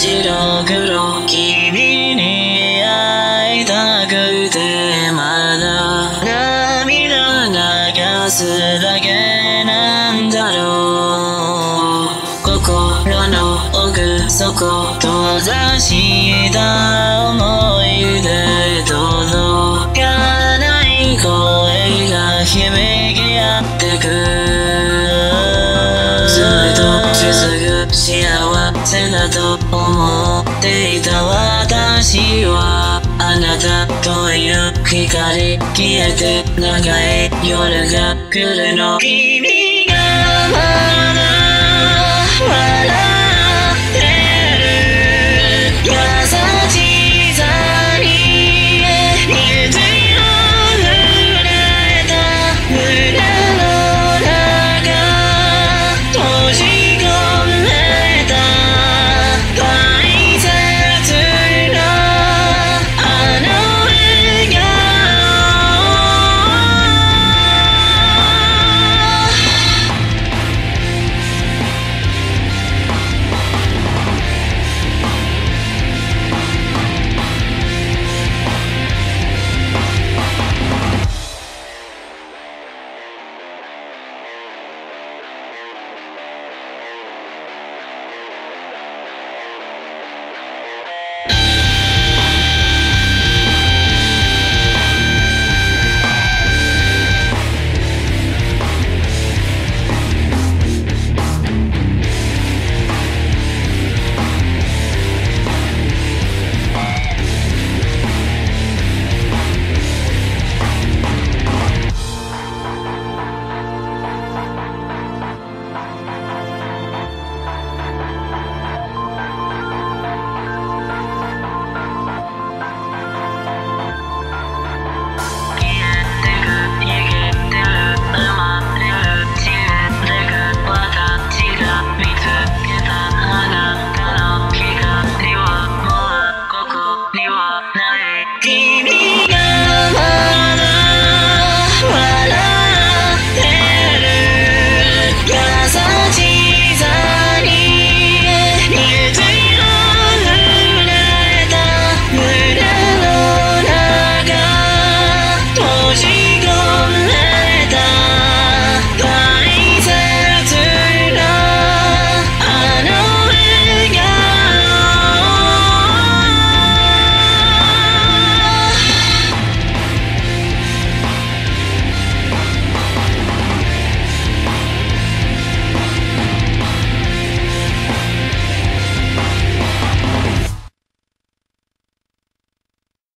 白黒君に会いたくてまだ涙流すだけなんだろう心の奥底閉ざした思い出届かない声が響き合ってくずっと続く幸せだとていた私はあなたという光消えて長い夜が来るの。君